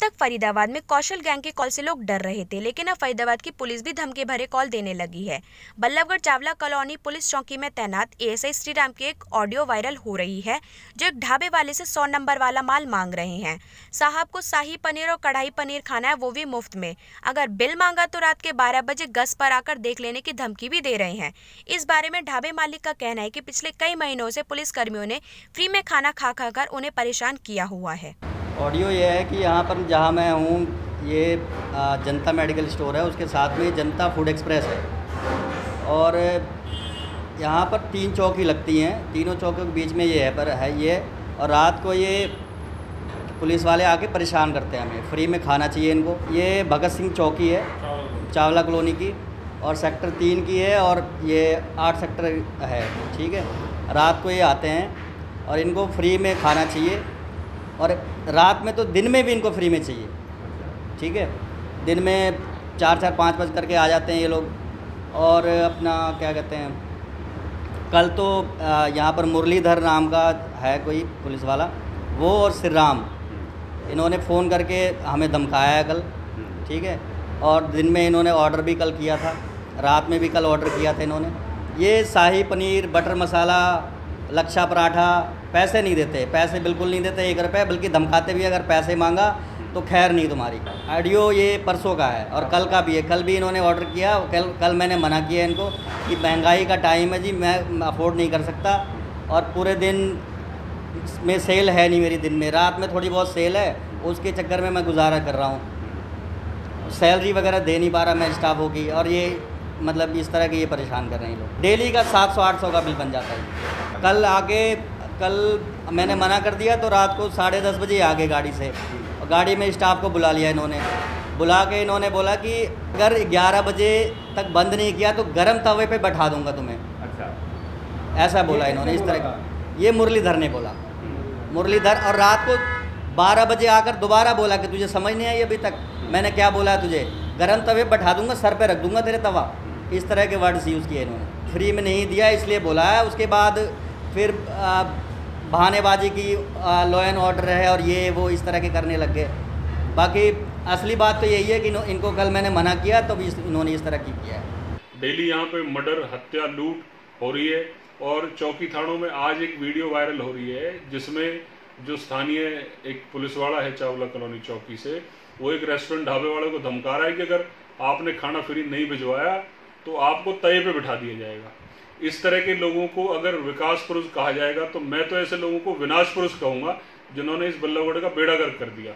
तक फरीदाबाद में कौशल गैंग के कॉल से लोग डर रहे थे, लेकिन अब फरीदाबाद की पुलिस भी धमके भरे कॉल देने लगी है। बल्लभगढ़ चावला कॉलोनी पुलिस चौकी में तैनात एएसआई श्रीराम की एक ऑडियो वायरल हो रही है, जो एक ढाबे वाले से सौ नंबर वाला माल मांग रहे हैं। साहब को शाही पनीर और कढ़ाई पनीर खाना है, वो भी मुफ़्त में। अगर बिल मांगा तो रात के बारह बजे गस पर आकर देख लेने की धमकी भी दे रहे हैं। इस बारे में ढाबे मालिक का कहना है कि पिछले कई महीनों से पुलिस कर्मियों ने फ्री में खाना खा खाकर उन्हें परेशान किया हुआ है। ऑडियो ये है कि यहाँ पर जहाँ मैं हूँ, ये जनता मेडिकल स्टोर है, उसके साथ में जनता फ़ूड एक्सप्रेस है। और यहाँ पर तीन चौकी लगती हैं, तीनों चौकों के बीच में ये है, पर है ये, और रात को ये पुलिस वाले आके परेशान करते हैं हमें, फ्री में खाना चाहिए इनको। ये भगत सिंह चौकी है, चावला कॉलोनी की, और सेक्टर तीन की है, और ये आठ सेक्टर है, ठीक है। रात को ये आते हैं, और इनको फ्री में खाना चाहिए। और रात में तो दिन में भी इनको फ्री में चाहिए। ठीक है? दिन में चार चार, पाँच बज करके आ जाते हैं ये लोग। और अपना क्या कहते हैं, कल तो यहाँ पर मुरलीधर नाम का है कोई पुलिस वाला, वो और श्री राम। इन्होंने फ़ोन करके हमें धमकाया है कल। ठीक है? और दिन में इन्होंने ऑर्डर भी कल किया था। रात में भी कल ऑर्डर किया था इन्होंने। ये शाही पनीर बटर मसाला लच्छा पराठा पैसे नहीं देते, पैसे बिल्कुल नहीं देते एक रुपये बल्कि धमकाते भी अगर पैसे मांगा तो खैर नहीं तुम्हारी। ऑडियो ये परसों का है और कल का भी है। कल भी इन्होंने ऑर्डर किया, कल कल मैंने मना किया इनको कि महँगाई का टाइम है जी, मैं अफोर्ड नहीं कर सकता और पूरे दिन में सेल है नहीं मेरी दिन में। रात में थोड़ी बहुत सेल है, उसके चक्कर में मैं गुजारा कर रहा हूँ। सैलरी वगैरह दे नहीं पा रहा मैं स्टाफ होगी और ये मतलब इस तरह के ये परेशान कर रहे हैं लोग। डेली का सात सौ, आठ सौ का बिल बन जाता है। कल आके कल मैंने मना कर दिया तो रात को साढ़े दस बजे आ गए गाड़ी से। और गाड़ी में स्टाफ को बुला लिया इन्होंने। बुला के इन्होंने बोला कि अगर ग्यारह बजे तक बंद नहीं किया तो गर्म तवे पे बैठा दूँगा तुम्हें। अच्छा। ऐसा बोला इन्होंने इस तरह का। ये मुरलीधर ने बोला। मुरलीधर और रात को बारह बजे आकर दोबारा बोला कि तुझे समझ नहीं आई अभी तक। मैंने क्या बोला तुझे? गर्म तवे बैठा दूँगा सर पे रख दूँगा तेरे तवा। इस तरह के वर्ड्स यूज़ किए इन्होंने। फ्री में नहीं दिया इसलिए बोला। है उसके बाद फिर बहानेबाजी की लॉ एंड ऑर्डर है और ये वो इस तरह के करने लग गए। बाकी असली बात तो यही है कि इनको कल मैंने मना किया तो भी इन्होंने इस तरह की किया है। डेली यहाँ पे मर्डर, हत्या, लूट हो रही है और चौकी थानों में आज एक वीडियो वायरल हो रही है, जिसमें जो स्थानीय एक पुलिस वाला है चावला कॉलोनी चौकी से, वो एक रेस्टोरेंट ढाबे वाले को धमका रहा है कि अगर आपने खाना फ्री नहीं भिजवाया तो आपको तय पे बिठा दिया जाएगा। इस तरह के लोगों को अगर विकास पुरुष कहा जाएगा तो मैं तो ऐसे लोगों को विनाश पुरुष कहूँगा, जिन्होंने इस बल्लभगढ़ का बेड़ा गर्क कर दिया।